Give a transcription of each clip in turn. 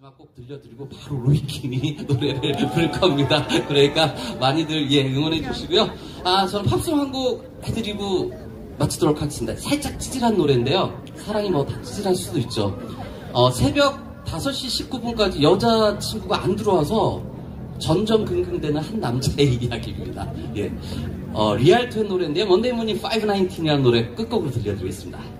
마지막 꼭 들려드리고 바로 로이킴이 노래를 부를 겁니다. 그러니까 많이들 예 응원해 주시고요. 아 저는 팝송 한 곡 해드리고 마치도록 하겠습니다. 살짝 찌질한 노래인데요. 사랑이 뭐 다 찌질할 수도 있죠. 어, 새벽 5시 19분까지 여자친구가 안 들어와서 전전긍긍대는 한 남자의 이야기입니다. 예. 어, 리알토의 노래인데요. 먼데이 모닝 519이라는 노래 끝곡으로 들려드리겠습니다.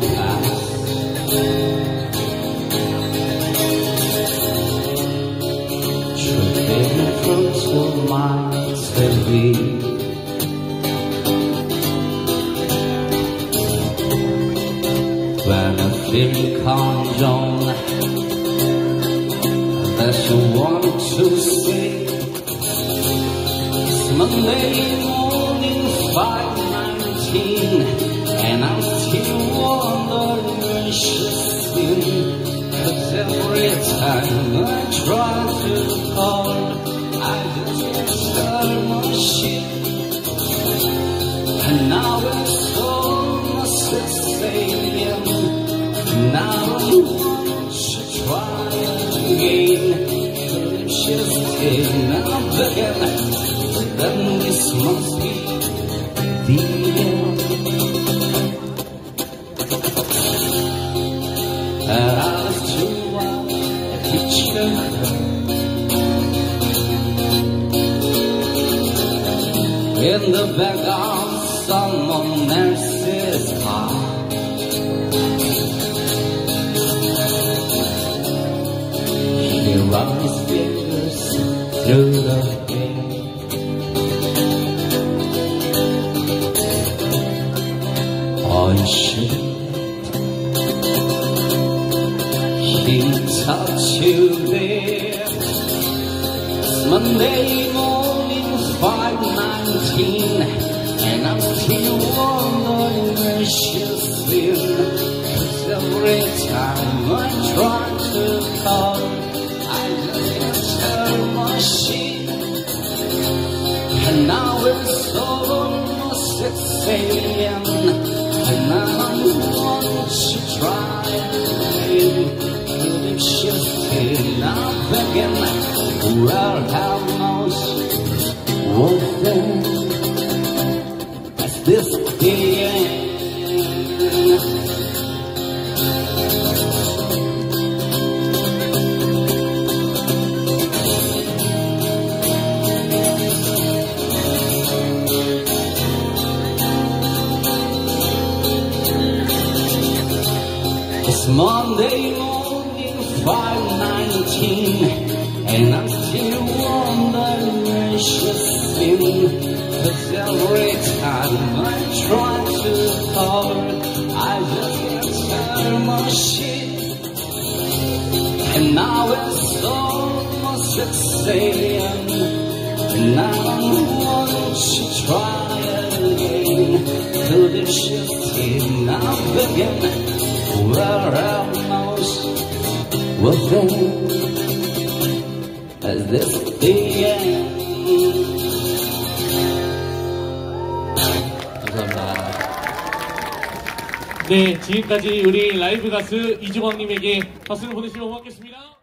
pass. Tripping in front of my TV. When I feel comes on That you want to see It's Monday morning, 519 And I'm still wondering when she's in Cause every time I try to call I just get her shit still not again, then this must be the end. And I was too wild to picture her in the back of someone else's car. You there. It's Monday morning, 519, and I'm still wondering where she's been. 'Cause every time I try to call, much was there? Is this end? It's Monday morning, 519, and I'm still wondering where she's been. Cause every time I try to her, I just get her machine. And now it's almost 6 a.m. And I don't want to try again. If she's still not begin? Where else was there? Is this the end? 네, 지금까지 우리 라이브 가수 이주광님에게 박수를 보내주시면 고맙겠습니다.